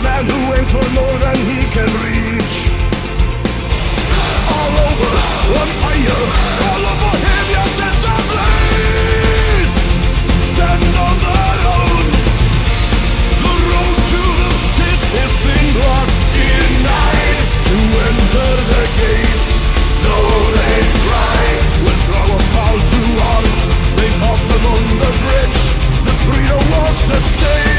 a man who aims for more than he can reach. All over one fire, all over him, your center blaze. Stand on that own. The road to the state has been blocked, denied to enter the gates. Though they try, when I was called to arms, they fought them on the bridge. The freedom was at stake.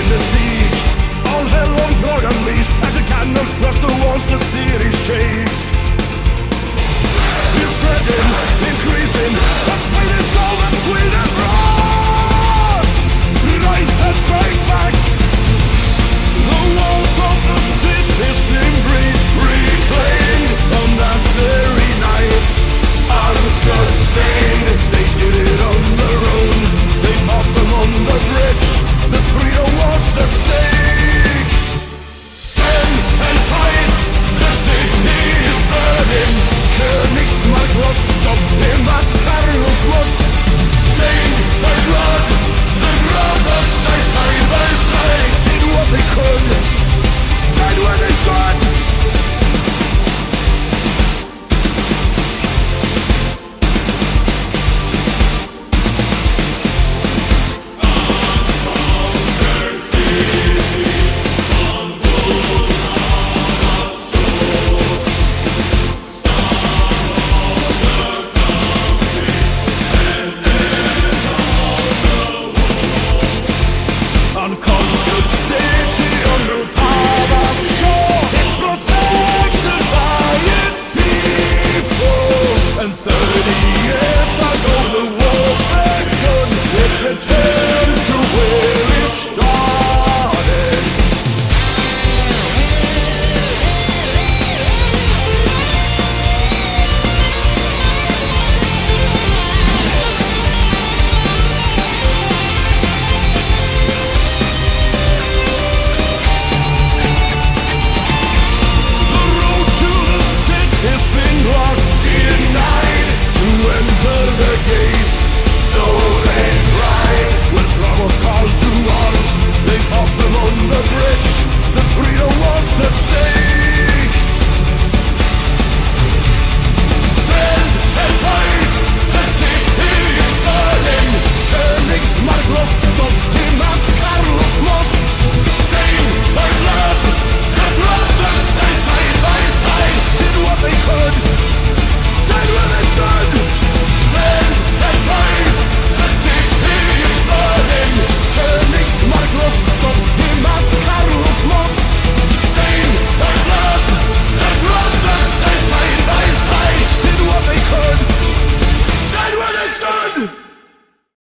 in the siege All hell on board unleashed As the cannons cross the walls the city shakes.